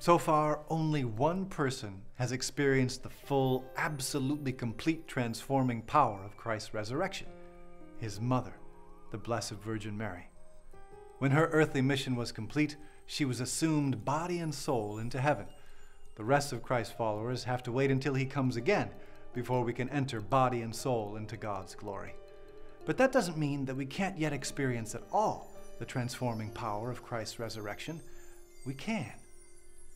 So far, only one person has experienced the full, absolutely complete transforming power of Christ's resurrection his mother, the Blessed Virgin Mary. When her earthly mission was complete, she was assumed body and soul into heaven. The rest of Christ's followers have to wait until he comes again before we can enter body and soul into God's glory. But that doesn't mean that we can't yet experience at all the transforming power of Christ's resurrection. We can.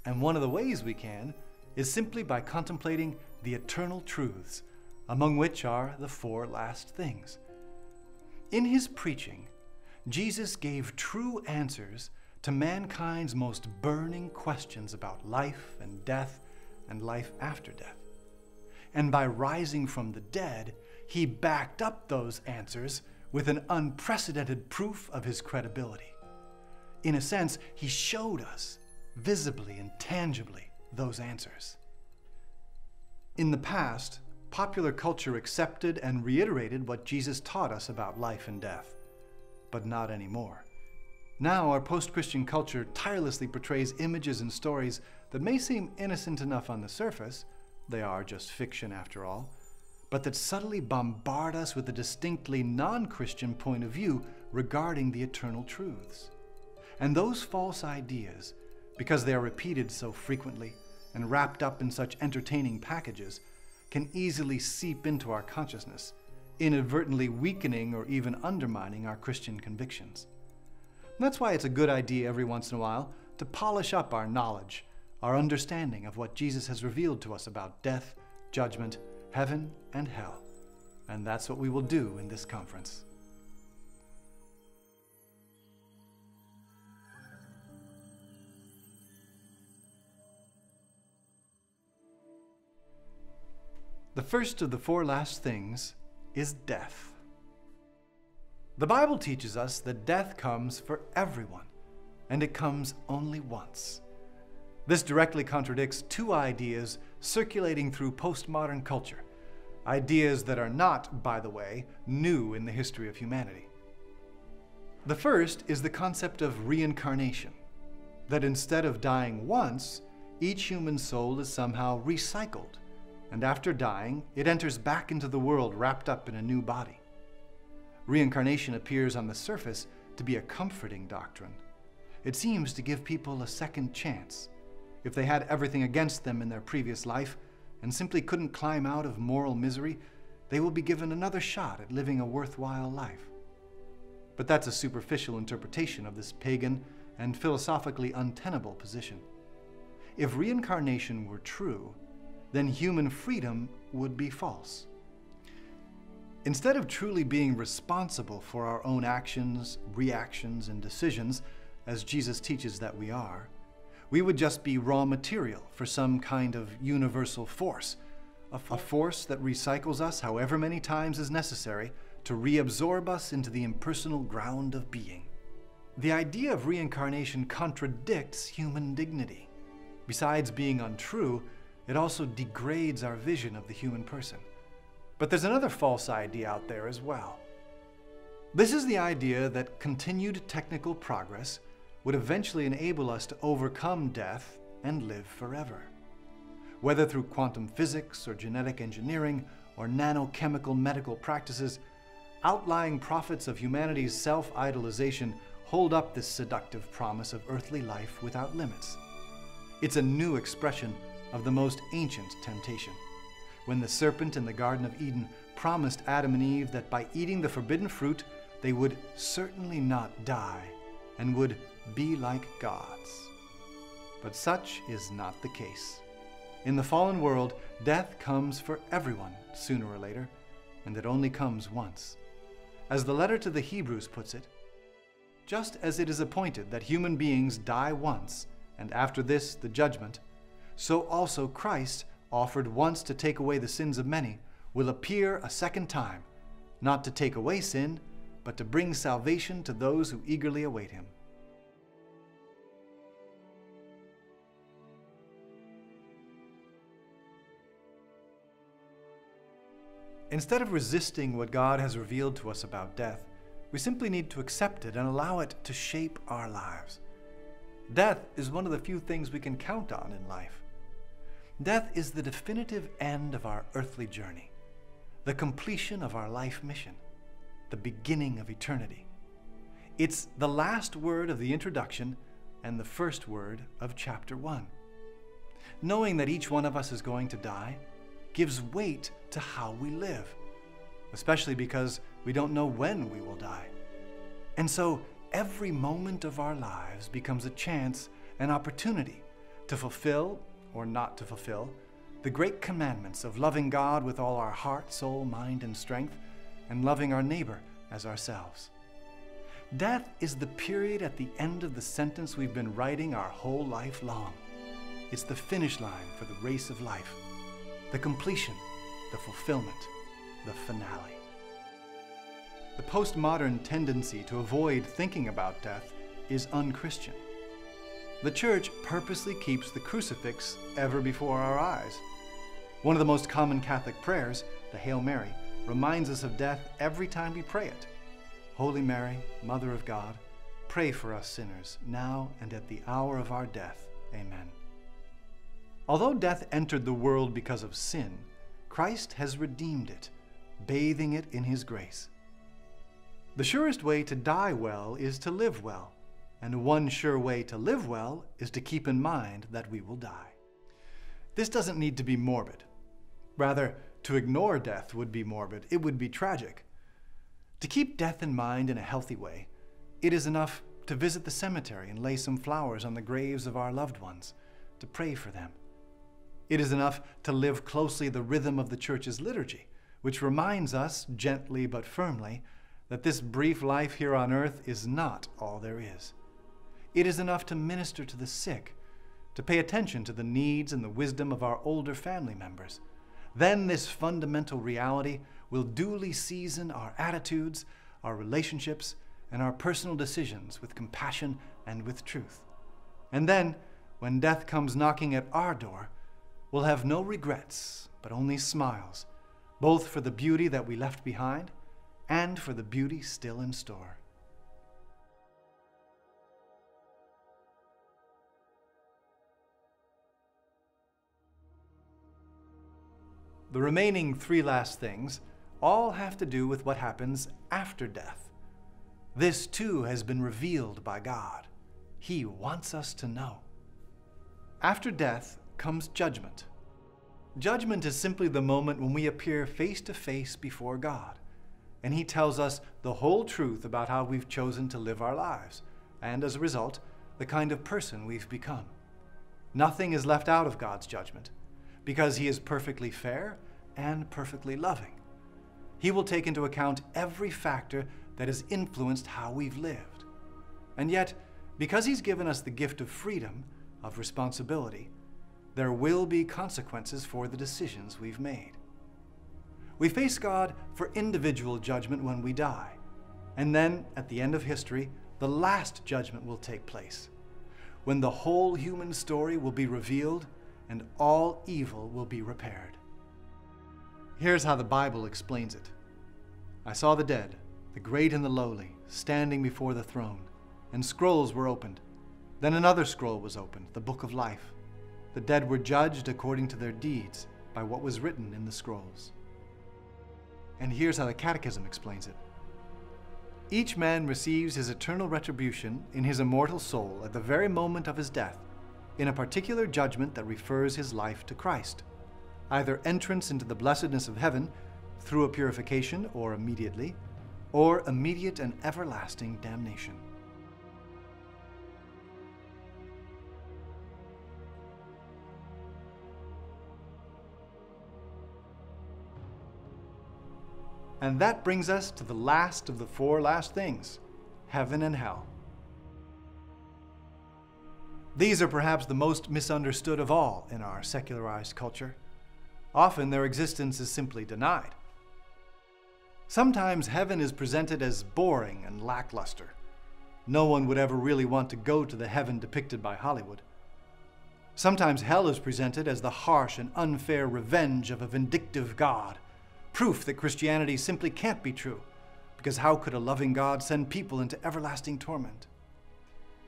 And one of the ways we can is simply by contemplating the eternal truths, among which are the four last things. In his preaching, Jesus gave true answers to mankind's most burning questions about life and death and life after death. And by rising from the dead, he backed up those answers with an unprecedented proof of his credibility. In a sense, he showed us visibly and tangibly those answers. In the past, popular culture accepted and reiterated what Jesus taught us about life and death, but not anymore. Now, our post Christian culture tirelessly portrays images and stories that may seem innocent enough on the surface, they are just fiction after all, but that subtly bombard us with a distinctly non Christian point of view regarding the eternal truths. And those false ideas because they are repeated so frequently and wrapped up in such entertaining packages, can easily seep into our consciousness, inadvertently weakening or even undermining our Christian convictions. that's why it's a good idea every once in a while to polish up our knowledge, our understanding of what Jesus has revealed to us about death, judgment, heaven, and hell. And that's what we will do in this conference. The first of the four last things is death. The Bible teaches us that death comes for everyone, and it comes only once. This directly contradicts two ideas circulating through postmodern culture, ideas that are not, by the way, new in the history of humanity. The first is the concept of reincarnation, that instead of dying once, each human soul is somehow recycled and after dying, it enters back into the world wrapped up in a new body. Reincarnation appears on the surface to be a comforting doctrine. It seems to give people a second chance. If they had everything against them in their previous life and simply couldn't climb out of moral misery, they will be given another shot at living a worthwhile life. But that's a superficial interpretation of this pagan and philosophically untenable position. If reincarnation were true, then human freedom would be false. Instead of truly being responsible for our own actions, reactions, and decisions, as Jesus teaches that we are, we would just be raw material for some kind of universal force, a, force that recycles us however many times is necessary to reabsorb us into the impersonal ground of being. The idea of reincarnation contradicts human dignity. Besides being untrue, it also degrades our vision of the human person. But there's another false idea out there as well. This is the idea that continued technical progress would eventually enable us to overcome death and live forever. Whether through quantum physics or genetic engineering or nanochemical medical practices, outlying prophets of humanity's self idolization hold up this seductive promise of earthly life without limits. It's a new expression of the most ancient temptation, when the serpent in the Garden of Eden promised Adam and Eve that by eating the forbidden fruit, they would certainly not die and would be like gods. But such is not the case. In the fallen world, death comes for everyone sooner or later, and it only comes once. As the letter to the Hebrews puts it, just as it is appointed that human beings die once, and after this the judgment, so also Christ, offered once to take away the sins of many, will appear a second time, not to take away sin, but to bring salvation to those who eagerly await him. Instead of resisting what God has revealed to us about death, we simply need to accept it and allow it to shape our lives. Death is one of the few things we can count on in life. Death is the definitive end of our earthly journey, the completion of our life mission, the beginning of eternity. It's the last word of the introduction and the first word of chapter 1. Knowing that each one of us is going to die gives weight to how we live, especially because we don't know when we will die. And so every moment of our lives becomes a chance, an opportunity to fulfill or not to fulfill the great commandments of loving God with all our heart, soul, mind, and strength, and loving our neighbor as ourselves. Death is the period at the end of the sentence we've been writing our whole life long. It's the finish line for the race of life, the completion, the fulfillment, the finale. The postmodern tendency to avoid thinking about death is unchristian. The church purposely keeps the crucifix ever before our eyes. One of the most common Catholic prayers, the Hail Mary, reminds us of death every time we pray it. Holy Mary, Mother of God, pray for us sinners, now and at the hour of our death. Amen. Although death entered the world because of sin, Christ has redeemed it, bathing it in his grace. The surest way to die well is to live well, and one sure way to live well is to keep in mind that we will die. This doesn't need to be morbid. Rather, to ignore death would be morbid, it would be tragic. To keep death in mind in a healthy way, it is enough to visit the cemetery and lay some flowers on the graves of our loved ones, to pray for them. It is enough to live closely the rhythm of the Church's liturgy, which reminds us, gently but firmly, that this brief life here on earth is not all there is. It is enough to minister to the sick, to pay attention to the needs and the wisdom of our older family members. Then this fundamental reality will duly season our attitudes, our relationships, and our personal decisions with compassion and with truth. And then, when death comes knocking at our door, we'll have no regrets, but only smiles, both for the beauty that we left behind and for the beauty still in store. The remaining three last things all have to do with what happens after death. This too has been revealed by God. He wants us to know. After death comes judgment. Judgment is simply the moment when we appear face to face before God and he tells us the whole truth about how we've chosen to live our lives, and as a result, the kind of person we've become. Nothing is left out of God's judgment, because he is perfectly fair and perfectly loving. He will take into account every factor that has influenced how we've lived. And yet, because he's given us the gift of freedom, of responsibility, there will be consequences for the decisions we've made. We face God for individual judgment when we die. And then, at the end of history, the last judgment will take place, when the whole human story will be revealed and all evil will be repaired. Here's how the Bible explains it I saw the dead, the great and the lowly, standing before the throne, and scrolls were opened. Then another scroll was opened, the book of life. The dead were judged according to their deeds by what was written in the scrolls. And here's how the Catechism explains it. Each man receives his eternal retribution in his immortal soul at the very moment of his death, in a particular judgment that refers his life to Christ, either entrance into the blessedness of heaven through a purification or immediately, or immediate and everlasting damnation. And that brings us to the last of the four last things heaven and hell. These are perhaps the most misunderstood of all in our secularized culture. Often their existence is simply denied. Sometimes heaven is presented as boring and lackluster. No one would ever really want to go to the heaven depicted by Hollywood. Sometimes hell is presented as the harsh and unfair revenge of a vindictive God proof that Christianity simply can't be true, because how could a loving God send people into everlasting torment?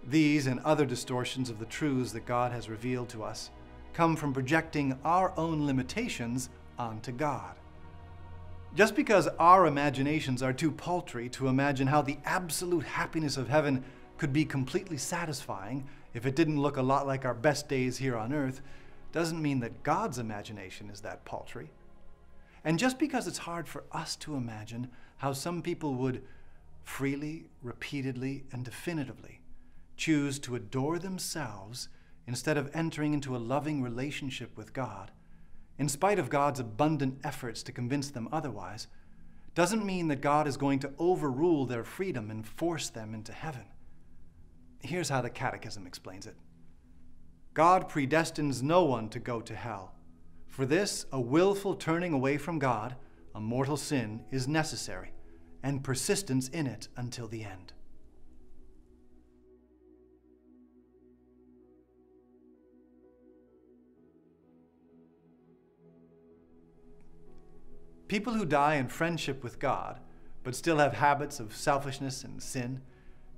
These and other distortions of the truths that God has revealed to us come from projecting our own limitations onto God. Just because our imaginations are too paltry to imagine how the absolute happiness of heaven could be completely satisfying if it didn't look a lot like our best days here on earth, doesn't mean that God's imagination is that paltry. And just because it's hard for us to imagine how some people would freely, repeatedly, and definitively choose to adore themselves instead of entering into a loving relationship with God, in spite of God's abundant efforts to convince them otherwise, doesn't mean that God is going to overrule their freedom and force them into heaven. Here's how the Catechism explains it God predestines no one to go to hell. For this, a willful turning away from God, a mortal sin, is necessary, and persistence in it until the end. People who die in friendship with God, but still have habits of selfishness and sin,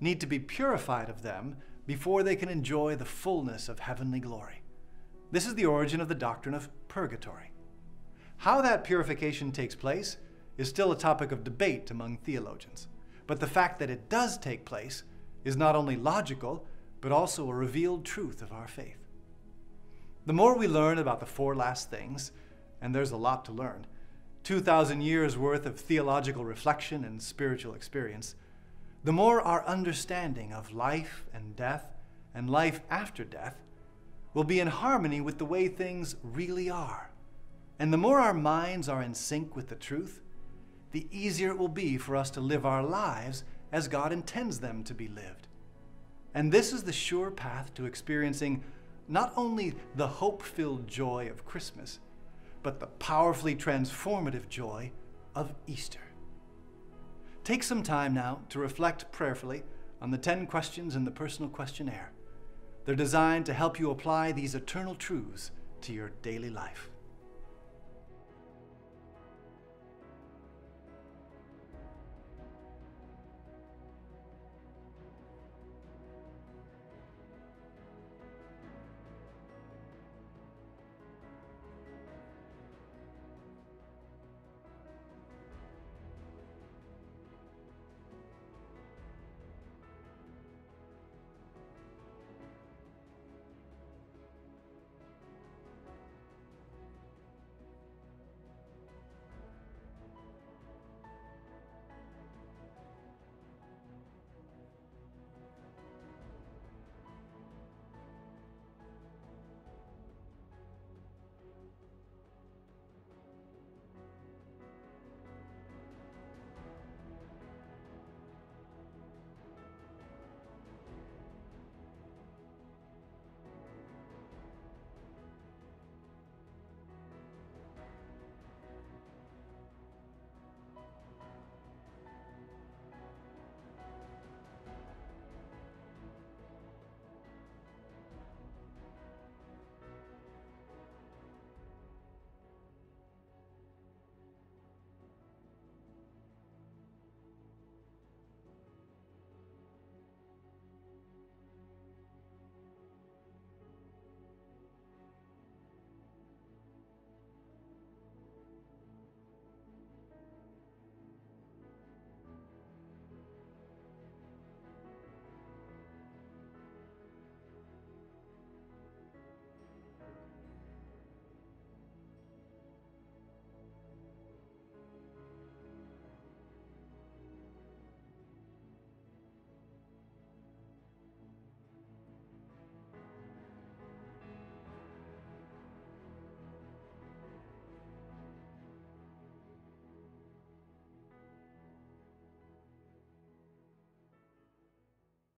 need to be purified of them before they can enjoy the fullness of heavenly glory. This is the origin of the doctrine of purgatory. How that purification takes place is still a topic of debate among theologians, but the fact that it does take place is not only logical, but also a revealed truth of our faith. The more we learn about the four last things, and there's a lot to learn, 2,000 years worth of theological reflection and spiritual experience, the more our understanding of life and death and life after death will be in harmony with the way things really are. And the more our minds are in sync with the truth, the easier it will be for us to live our lives as God intends them to be lived. And this is the sure path to experiencing not only the hope filled joy of Christmas, but the powerfully transformative joy of Easter. Take some time now to reflect prayerfully on the 10 questions in the personal questionnaire. They're designed to help you apply these eternal truths to your daily life.